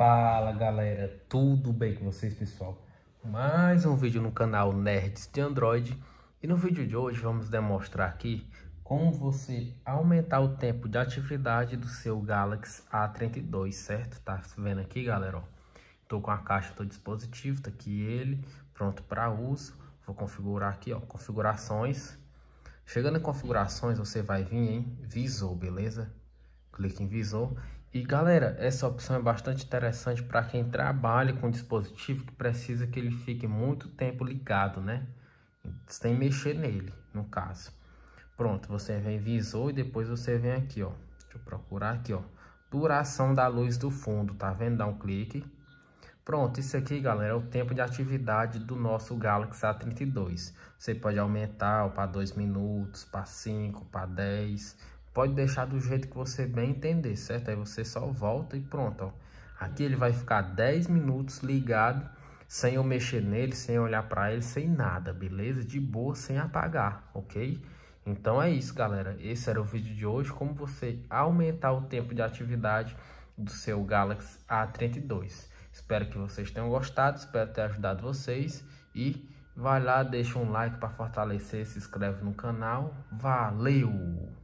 Fala galera, tudo bem com vocês pessoal? Mais um vídeo no canal Nerds de Android e no vídeo de hoje vamos demonstrar aqui como você aumentar o tempo de atividade do seu Galaxy A32, certo? Tá vendo aqui galera, ó. Tô com a caixa do dispositivo, tá aqui ele, pronto para uso. Vou configurar aqui, ó, configurações. Chegando em configurações, você vai vir em visor, beleza? Clique em visor e galera, essa opção é bastante interessante para quem trabalha com dispositivo que precisa que ele fique muito tempo ligado, né? Sem mexer nele, no caso. Pronto, você vem visor e depois você vem aqui, ó. Deixa eu procurar aqui, ó. Duração da luz do fundo, tá vendo? Dá um clique. Pronto, isso aqui, galera, é o tempo de atividade do nosso Galaxy A32. Você pode aumentar para 2 minutos, para 5, para 10 pode deixar do jeito que você bem entender, certo? Aí você só volta e pronto, ó. Aqui ele vai ficar 10 minutos ligado, sem eu mexer nele, sem olhar para ele, sem nada, beleza? De boa, sem apagar, ok? Então é isso, galera. Esse era o vídeo de hoje, como você aumentar o tempo de atividade do seu Galaxy A32. Espero que vocês tenham gostado, espero ter ajudado vocês e vai lá, deixa um like para fortalecer, se inscreve no canal. Valeu!